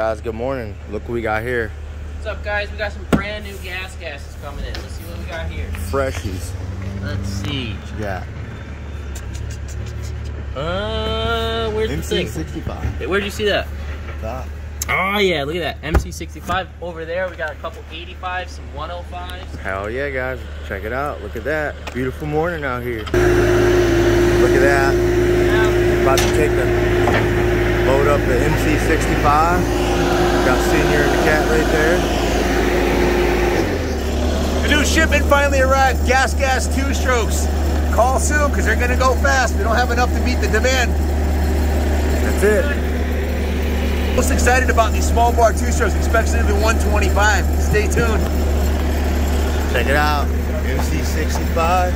Guys, good morning. Look what we got here. What's up, guys? We got some brand new gas gases coming in. Let's see what we got here. Freshies. Let's see. Yeah. Uh, where's the thing? MC65. Hey, Where'd you see that? Top. Oh yeah, look at that. MC65 over there. We got a couple 85s, some 105s. Hell yeah, guys. Check it out. Look at that. Beautiful morning out here. Look at that. Yeah. About to take the load up the MC65. Got Senior and the cat right there. The new shipment finally arrived. Gas Gas two strokes. Call soon because they're going to go fast. We don't have enough to meet the demand. That's it. Most excited about these small bar two strokes, especially the 125. Stay tuned. Check it out. MC65,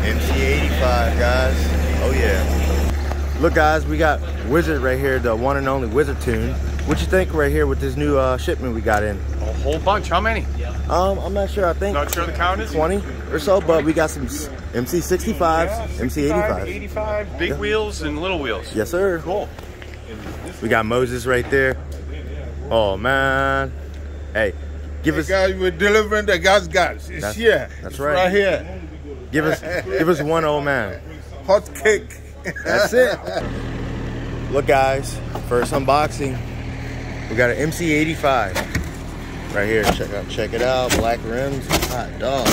MC85, guys. Oh yeah. Look, guys, we got Wizard right here, the one and only Wizard tune. What you think right here with this new uh, shipment we got in? A whole bunch. How many? Um, I'm not sure. I think Not sure the count is. 20 or so, but we got some MC65s, MC85s. 85, big wheels and little wheels. Yes, sir. Cool. We got Moses right there. Oh man. Hey, give us Guys, we're delivering the gas gas. It's That's- here. that's It's right. Right here. give us give us one old man. Hot cake. That's it. Look, guys, first unboxing. We got an MC85 right here. Check out, check it out. Black rims, hot dog,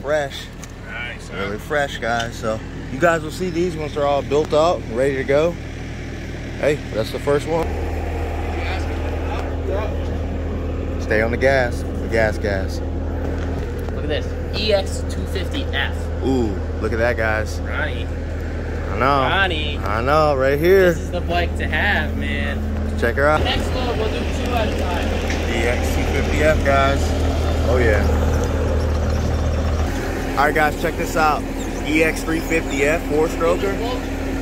fresh, Nice. really fresh, guys. So you guys will see these once they're all built up, ready to go. Hey, that's the first one. Stay on the gas, the gas, gas. Look at this. E EX250F. Ooh, look at that, guys. Ronnie. I know. Ronnie. I know, right here. This is the bike to have, man. Check her out. Next load, we'll do two at a time. The XC50F, guys. Oh, yeah. All right, guys, check this out. E EX350F, four-stroker.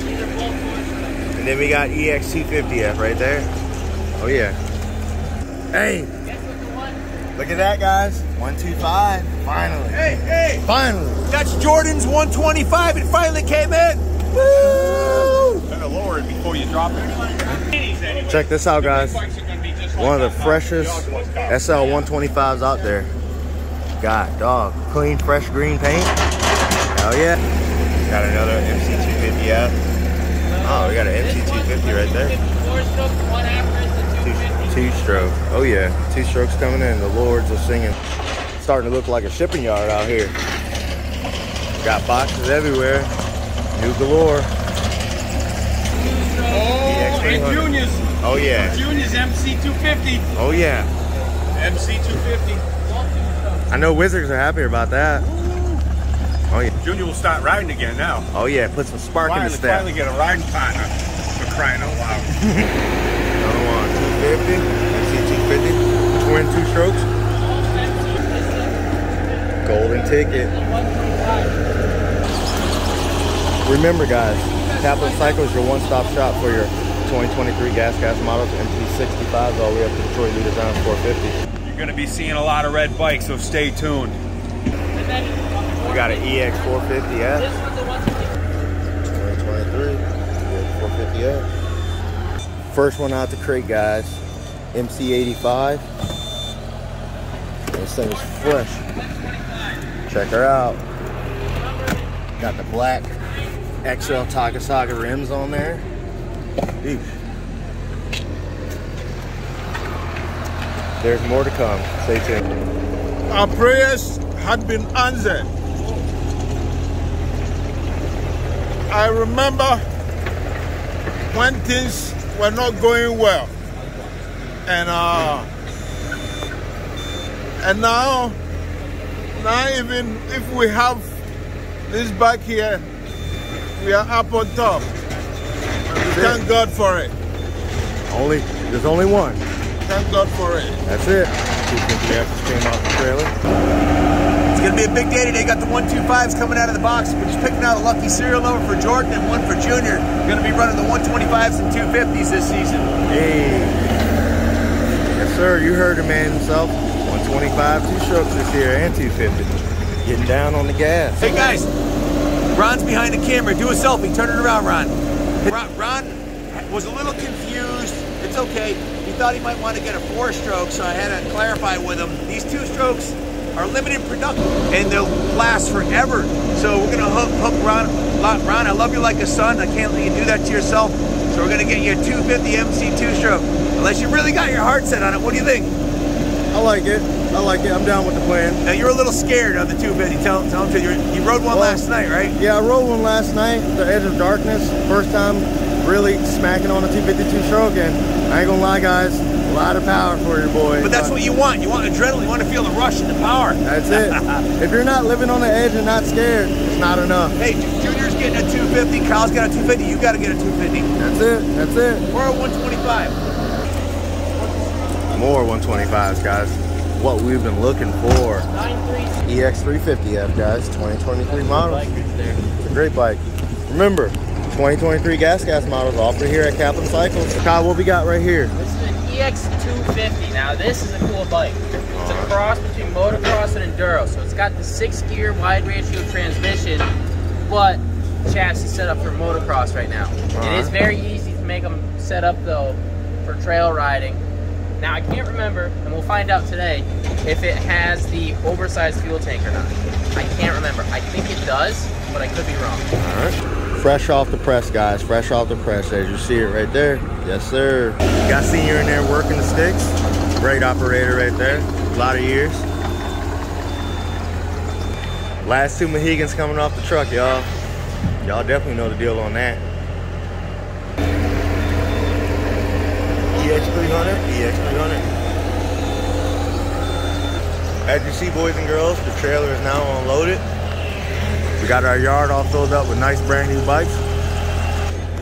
These are both four-stroke. And then we got E EX250F right there. Oh, yeah. Hey, Guess what the one? look at that, guys. 125. Finally. Hey, hey, Finally. that's Jordan's 125. It finally came in. Better lower it before you drop it. Check this out, guys. One of the freshest SL 125s out there. God, dog. Clean, fresh green paint. Hell yeah. Got another MC250F. Oh, we got an MC250 right there. Four-stroke, one after is the Two, 250. two stroke. Oh yeah, two strokes coming in. The Lords are singing. Starting to look like a shipping yard out here. Got boxes everywhere. New galore. Oh, and Junior's. Oh yeah. Junior's MC250. Oh yeah. MC250. I know Wizards are happy about that. Oh yeah. Junior will start riding again now. Oh yeah. Put some spark in the step. finally get a riding partner. For crying out loud. Another one. 250. MC 250. Twin two strokes. Golden ticket. Remember guys, Kaplan Cycle is your one-stop shop for your 2023 gas gas models, MC65s all the way up to the Troy Lee Design 450. You're going to be seeing a lot of red bikes, so stay tuned. We got an EX450F, this one's a 2023, EX450F. First one out the crate guys, MC85. This thing is fresh. Check her out. Got the black Excel Takasago rims on there. Eesh. There's more to come. Stay tuned. Our prayers had been answered. I remember when things were not going well. And uh and now now even if we have this back here, we are up on top. And we thank God for it. Only there's only one. Thank God for it. That's it. 250F came off the trailer. It's going to be a big day today. Got the 125s coming out of the box. We're just picking out a lucky serial number for Jordan and one for Junior. Going to be running the 125s and 250s this season. Hey. Yes, sir. You heard the man himself. 125, two strokes this year, and 250. Getting down on the gas. Hey guys, Ron's behind the camera. Do a selfie. Turn it around, Ron. Ron, Ron was a little confused. It's okay. He thought he might want to get a four stroke, so I had to clarify with him. These two strokes are limited production and they'll last forever. So we're gonna hook, hook Ron, Ron, I love you like a son. I can't let you do that to yourself. So we're gonna get you a 250 MC two stroke. Unless you really got your heart set on it, what do you think? I like it. I like it. I'm down with the plan. Now you're a little scared of the 250. Tell, tell them to you. You rode one well, last night, right? Yeah, I rode one last night. The Edge of Darkness. First time really smacking on a 252 stroke, and I ain't gonna lie, guys. A lot of power for your boy. But that's what you want. You want adrenaline. You want to feel the rush and the power. That's it. if you're not living on the edge and not scared, it's not enough. Hey, Junior's getting a 250. Kyle's got a 250. You got to get a 250. That's it. That's it. Or a 125. More 125s, guys what we've been looking for. EX350F, guys, 2023 model. It's a great bike. Remember, 2023 gas gas models offered here at Kaplan Cycles. Kyle, what we got right here? This is an EX250. Now, this is a cool bike. It's a uh-huh. cross between motocross and enduro. So it's got the six gear wide ratio transmission, but chassis set up for motocross right now. It is uh-huh. very easy to make them set up though for trail riding now I can't remember, and we'll find out today, if it has the oversized fuel tank or not. I can't remember. I think it does, but I could be wrong. All right. Fresh off the press, guys. Fresh off the press, as you see it right there. Yes, sir. Got senior in there working the sticks. Great operator right there. A lot of years. Last two Mohegans coming off the truck, y'all. Y'all definitely know the deal on that. EX300, EX300. As you see, boys and girls, the trailer is now unloaded. We got our yard all filled up with nice brand new bikes.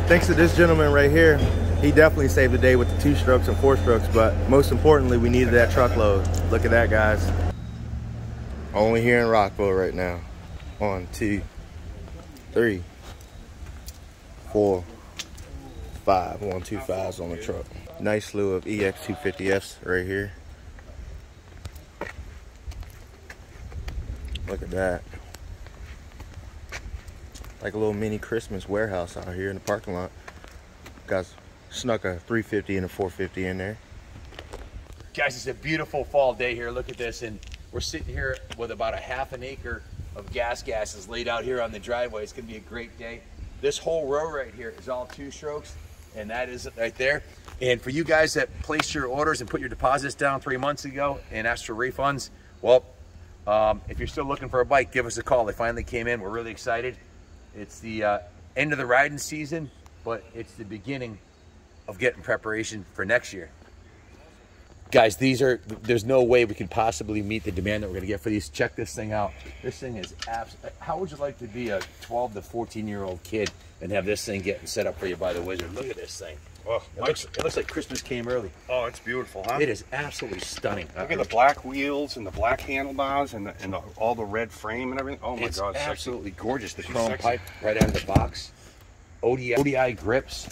Thanks to this gentleman right here, he definitely saved the day with the two strokes and four strokes, but most importantly, we needed that truckload. Look at that, guys. Only here in Rockville right now. One, two, three, four, five. One, two fives on the truck. Nice slew of EX250Fs right here. Look at that. Like a little mini Christmas warehouse out here in the parking lot. Guys snuck a 350 and a 450 in there. Guys, it's a beautiful fall day here. Look at this. And we're sitting here with about a half an acre of gas gases laid out here on the driveway. It's to be a great day. This whole row right here is all two strokes and that is it right there. And for you guys that placed your orders and put your deposits down three months ago and asked for refunds, well, um, if you're still looking for a bike, give us a call. They finally came in. We're really excited. It's the uh, end of the riding season, but it's the beginning of getting preparation for next year. Guys, these are, there's no way we can possibly meet the demand that we're gonna get for these. Check this thing out. This thing is abs. How would you like to be a 12 to 14 year old kid and have this thing getting set up for you by the wizard? Look at this thing. Oh, it, looks, it looks like Christmas came early. Oh, it's beautiful, huh? It is absolutely stunning. Look at the uh, black wheels and the black handlebars and, the, and the, all the red frame and everything. Oh my it's God, absolutely sexy. gorgeous. The chrome sexy. pipe right out of the box. ODI, ODI grips.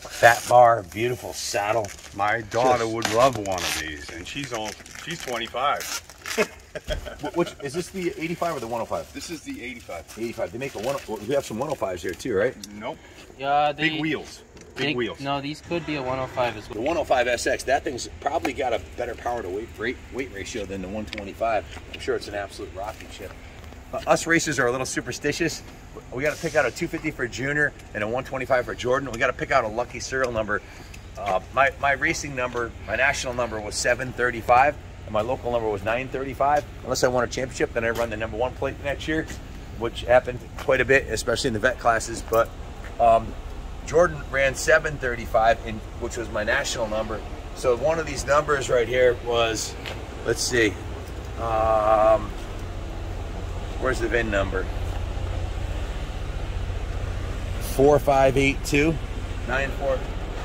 Fat bar, beautiful saddle. My daughter would love one of these, and she's on. She's 25. Which is this the 85 or the 105? This is the 85. 85. They make a one. We have some 105s here too, right? Nope. Yeah, they, Big wheels. Big they- wheels. No, these could be a 105 as well. The 105 SX. That thing's probably got a better power to weight weight, weight ratio than the 125. I'm sure it's an absolute rocket ship. Uh, us racers are a little superstitious. We got to pick out a 250 for Junior and a 125 for Jordan. We got to pick out a lucky serial number. Uh, my my racing number, my national number was 735, and my local number was 935. Unless I won a championship, then I run the number one plate next year, which happened quite a bit, especially in the vet classes. But um, Jordan ran 735, in, which was my national number. So one of these numbers right here was, let's see, um, where's the VIN number? 4582 94.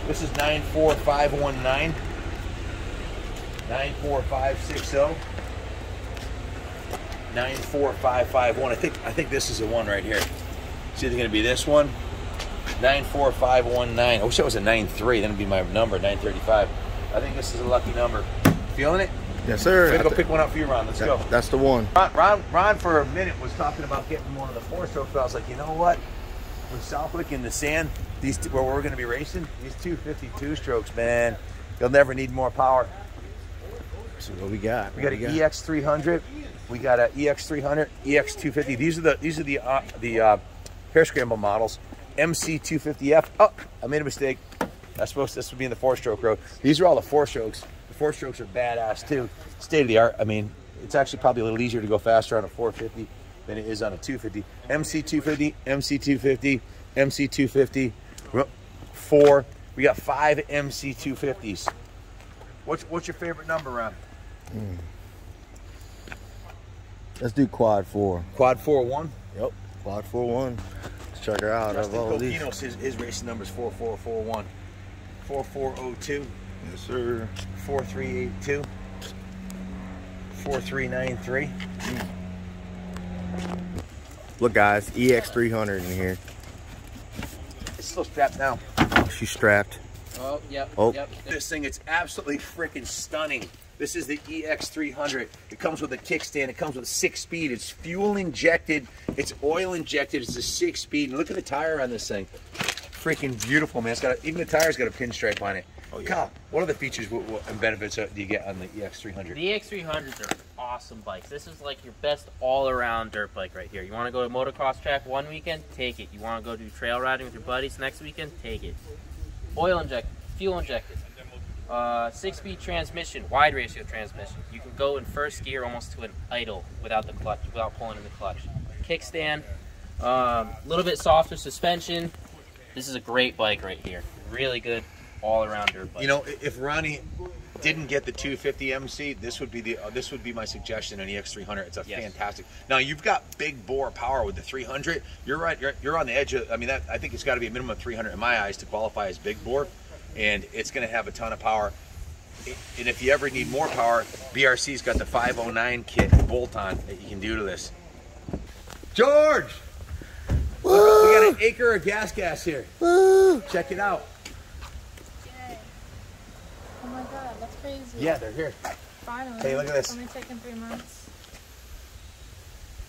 This is 94519 94560 94551. I think I think this is the one right here. It's either going to be this one 94519. I wish that was a 93. Then it'd be my number, 935. I think this is a lucky number. Feeling it? Yes, sir. Gonna go pick one up for you, Ron. Let's go. that's the one. Ron, Ron, Ron, for a minute, was talking about getting one of the four stroke. But I was like, you know what? With Southwick in the sand, these two, where we're going to be racing, these 252 strokes, man, you'll never need more power. So what we got? We got an EX300. We got an EX300, EX250. These are the these are the uh, the uh, hare scramble models. MC250F. Oh, I made a mistake. I supposed this would be in the four stroke road. These are all the four strokes. The four strokes are badass too. State of the art. I mean, it's actually probably a little easier to go faster on a 450 than it is on a 250. MC250, MC250, MC250, four. We got five MC250s. What's what's your favorite number, Ron? Let's do quad four. Quad four one. Yep. Quad four one. Let's check her out. Of Justin all these. Coquinos, his, his racing number is 4441. 4402, Yes, sir. 4382, 4393. Look, guys, EX300 in here. It's still strapped now. She's strapped. Oh, yep. Oh. Yep. This thing, it's absolutely freaking stunning. This is the EX300. It comes with a kickstand. It comes with six speed. It's fuel injected. It's oil injected. It's a six speed. And look at the tire on this thing. Freaking beautiful, man. It's got a, even the tire's got a pinstripe on it. Oh, yeah. God, what other features what, what, and benefits do you get on the EX300? The EX300s are awesome bikes. This is like your best all-around dirt bike right here. You want to go to motocross track one weekend? Take it. You want to go do trail riding with your buddies next weekend? Take it. Oil injected, fuel injected, uh, six-speed transmission, wide ratio transmission. You can go in first gear almost to an idle without the clutch, without pulling in the clutch. Kickstand, a um, little bit softer suspension. This is a great bike right here. Really good all-around dirt bike. You know, if Ronnie didn't get the 250 MC, this would be the uh, this would be my suggestion on EX300. It's a Yes. fantastic. Now you've got big bore power with the 300. You're right. You're, you're on the edge of. I mean, that I think it's got to be a minimum of 300 in my eyes to qualify as big bore, and it's going to have a ton of power. And if you ever need more power, BRC's got the 509 kit bolt on that you can do to this. George, we got an acre of gas gas here. Check it out. Oh my god, that's crazy. Yeah, they're here. Finally. Hey, look at this. Only taken three months.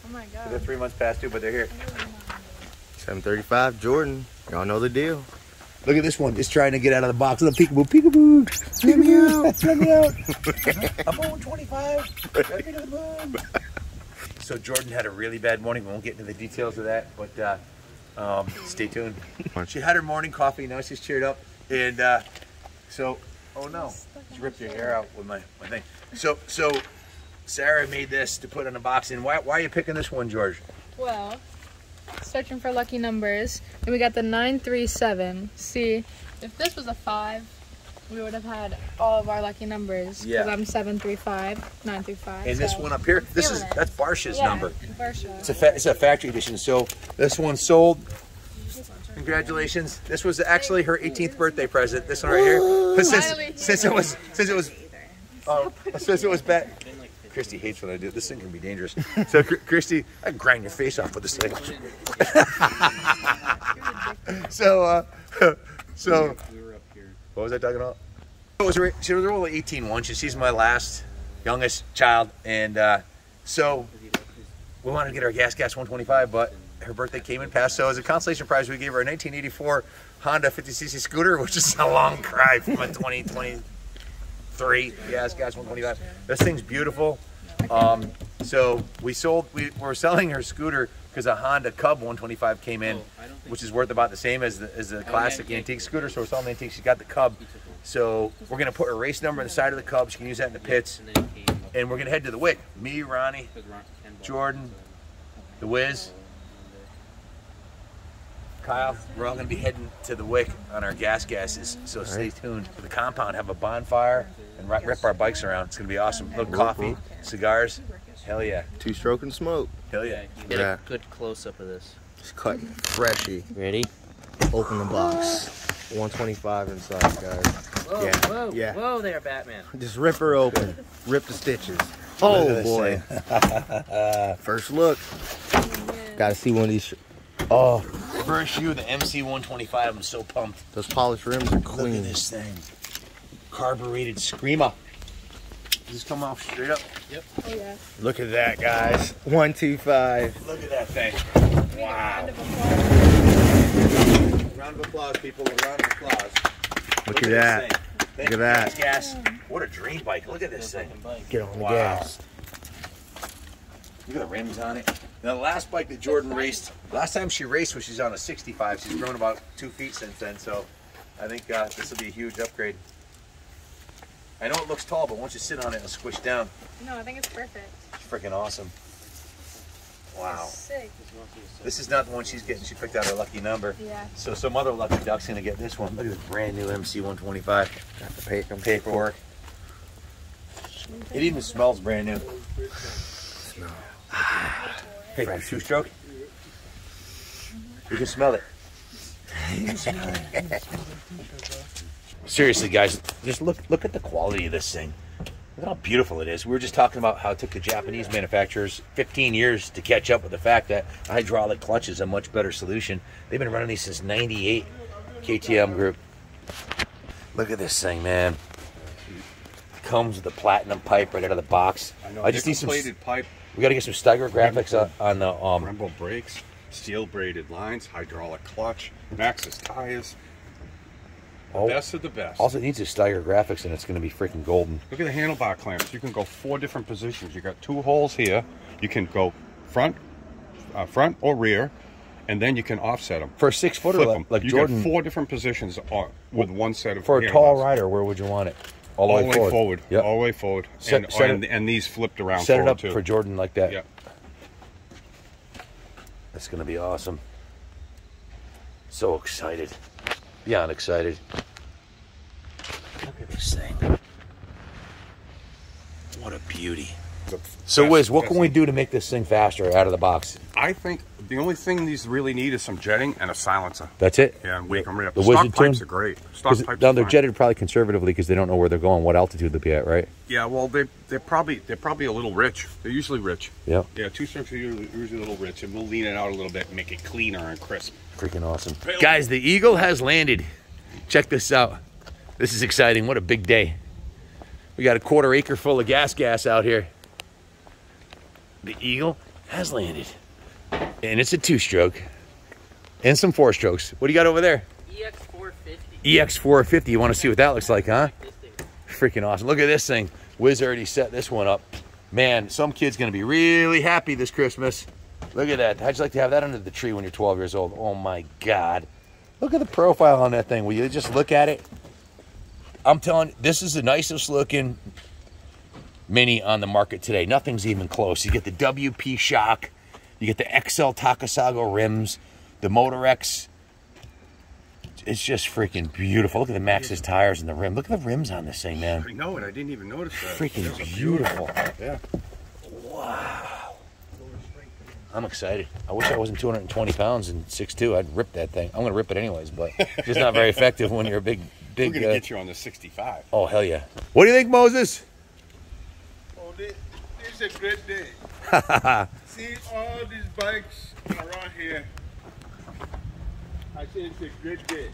Oh my god. They're three months past due, but they're here. 735 Jordan. Y'all know the deal. Look at this one, just trying to get out of the box. Look, peekaboo, peekaboo. Let me out, let me out. I'm going 25. Let me to the moon. So Jordan had a really bad morning. We won't get into the details of that, but uh, um, stay tuned. She had her morning coffee. Now she's cheered up, and uh, so oh no, she ripped your hair out with my, my thing. So so Sarah made this to put in a box. And why why are you picking this one, George? Well, searching for lucky numbers, and we got the 937. See, if this was a 5, we would have had all of our lucky numbers. Yeah. Because I'm 735, 935. And this one up here, this is it. that's Barsha's yeah, number. Barsha. It's a fa- it's a factory edition. So this one sold. Congratulations! This was actually her 18th birthday present. This one right here. But since since it was since it was oh, since it was back. Christy hates when I do it. This thing can be dangerous. So Christy, I grind your face off with this thing. so uh, so what was I talking about? It was she was only 18 once. She's my last youngest child, and uh, so we wanted to get our gas gas 125, but her birthday came and passed. So as a consolation prize, we gave her a 1984 Honda 50cc scooter, which is a long cry from a 2023 gas gas 125. This thing's beautiful. Um, so we sold, we were selling her scooter because a Honda Cub 125 came in, which is worth about the same as the, as the classic antique scooter. So we're selling the antique. She got the Cub. So we're gonna put her race number on the side of the Cub. She can use that in the pits, and we're gonna head to the Wick. Me, Ronnie, Jordan, the Wiz, Kyle. We're all gonna be heading to the Wick on our gas gases. So stay tuned. For the compound have a bonfire and ri- rip our bikes around. It's gonna be awesome. Little coffee, cigars. Hell yeah. Two stroke and smoke. Hell yeah. Get Yeah. a good close-up of this. It's cut freshy. Ready? Open the box. 125 inside, guys. Whoa, Yeah, whoa, yeah. whoa there, Batman. Just rip her open. Rip the stitches. Oh boy. First look. Gotta see one of these. sh- Oh, First shoe, the MC125. I'm so pumped. those polished rims are Look at clean. this thing. Carbureted Screamer. Does this come off straight up? Oh yeah. Look at that, guys. 125. Look at that thing. Wow. Round of Round of applause, people. A round of applause. Look, at this that. Look at that. Gas, gas. What a dream bike. Look at this thing. Fucking bike. Get on the Wow. gas. Look at the rims on it. Now, the last bike that Jordan raced, last time she raced was she's on a 65. She's grown about two feet since then, so I think uh, this will be a huge upgrade. I know it looks tall, but once you sit on it, it'll squish down. No, I think it's perfect. It's freaking awesome. Wow. Sick. This is not the one she's getting. She picked out her lucky number. Yeah. So some other lucky duck's gonna get this one. Look at this brand new MC125. Got the paper. Paperwork. It even smells brand new. Smell. Ah, hey, Fresh. two stroke. You can smell it. Seriously, guys, just look look at the quality of this thing. Look how beautiful it is. We were just talking about how it took the Japanese manufacturers 15 years to catch up with the fact that a hydraulic clutch is a much better solution. They've been running these since 98, KTM group. Look at this thing, man. Comes with the platinum pipe right out of the box. I know. I just need some. plated pipe, We got to get some Steiger graphics on, on the um. Brembo brakes, steel braided lines, hydraulic clutch, Maxxis tires. The Oh. best of the best. Also, it needs a Steiger graphics, and it's going to be freaking golden. Look at the handlebar clamps. You can go four different positions. You got two holes here. You can go front, uh, front or rear, and then you can offset them. For a six footer, Flip like, like you Jordan, got four different positions on, with one set of for a tall rider, where would you want it? All the all way the way forward. forward. Yep. All the way forward. Set- and, set and, it- and these flipped around Set it up too. for Jordan like that. Yep. That's going to be awesome. So excited. Beyond excited. Look at this thing. What a beauty. So, Wiz, what can we do to make this thing faster out of the box? I think the only thing these really need is some jetting and a silencer. That's it? Yeah, and wake them right up. The The stock Wizard pipes tune? are great. Stock pipes now they're fine. jetted probably conservatively because they don't know where they're going, what altitude they'll be at, right? Yeah, well, they they're probably they're probably a little rich. They're usually rich. Yeah. Yeah, two strokes are usually, usually a little rich, and we'll lean it out a little bit and make it cleaner and crisp. Freaking awesome. Guys, the Eagle has landed. Check this out. This is exciting. What a big day. We got a quarter acre full of gas gas out here. The Eagle has landed. And it's a two stroke and some four strokes. What do you got over there? EX450. EX450. You want to see what that looks like, huh? Freaking awesome. Look at this thing. Wiz already set this one up. Man, some kid's going to be really happy this Christmas. Look at that. How'd you like to have that under the tree when you're 12 years old? Oh my God. Look at the profile on that thing. Will you just look at it? I'm telling you, this is the nicest looking Mini on the market today. Nothing's even close. You get the WP shock, you get the Excel Takasago rims, the Motor X. It's just freaking beautiful. Look at the Maxxis tires and the rim. Look at the rims on this thing, man. I know it. I didn't even notice that. Freaking Those are beautiful. Yeah. Wow. I'm excited. I wish I wasn't 220 pounds and 6'2". I'd rip that thing. I'm gonna rip it anyways, but it's just not very effective when you're a big, big... We're big. gonna uh, get you on the 65. oh hell yeah! What do you think, Moses? Oh, this, this is a great day. See all these bikes around here. I say it's a great day.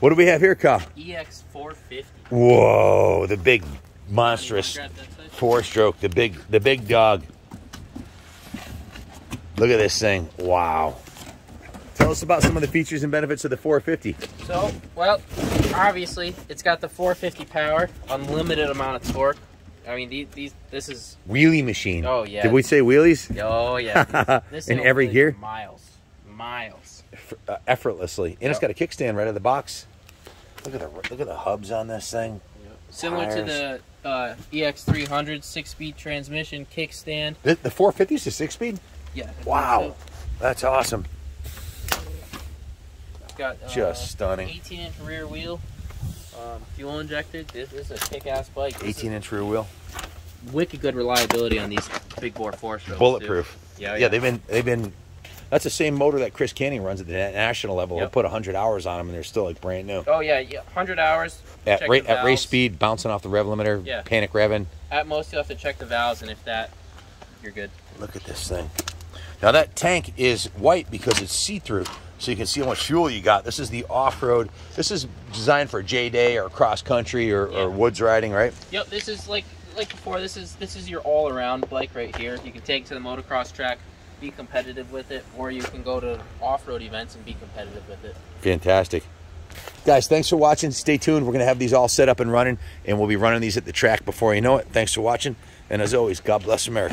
What do we have here, Kyle? EX450. Whoa, the big, monstrous Grab that side. four-stroke, the big, the big dog. Look at this thing! Wow. Tell us about some of the features and benefits of the 450. So, well, obviously, it's got the 450 power, unlimited amount of torque. I mean, these, these this is, Wheelie machine. Oh, yeah. Did we say wheelies? oh yeah. This In every gear? Miles. Miles. uh, effortlessly, and it's got a kickstand right out of the box. Look at the look at the hubs on this thing. Similar to the uh, EX300 six-speed transmission kickstand. The, the 450 is a six speed. Yeah. Wow, that's awesome. It's got uh, Just stunning. 18-inch rear wheel. Um, fuel injected. This, this is a kick-ass bike. This 18 inch rear wheel, wicked good reliability on these big bore four strokes. bulletproof. Yeah, yeah, they've been they've been. That's the same motor that Chris Canning runs at the national level. Yep. He'll put 100 hours on them, and they're still like brand new. Oh yeah, yeah. Hundred hours. At, ra- at race speed, bouncing off the rev limiter, Yeah. panic revving. At most, you'll have to check the valves, and if that, you're good. Look at this thing. Now that tank is white because it's see-through, so you can see how much fuel you got. This is the off-road. This is designed for J day or cross country or, Yeah. or woods riding, right? Yep, this is like like before. This is this is your all-around bike right here. You can take to the motocross track. be competitive with it, or you can go to off-road events and be competitive with it. Fantastic. Guys, thanks for watching. Stay tuned. We're going to have these all set up and running, and we'll be running these at the track before you know it. Thanks for watching. And as always, God bless America.